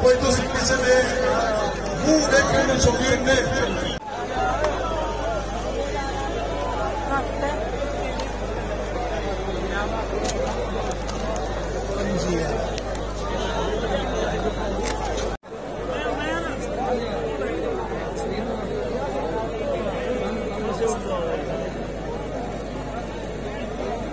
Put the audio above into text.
کوئی بلوچ کسی نے منہ دیکھنے میں ہاں، شوقین Yeah. Bravo.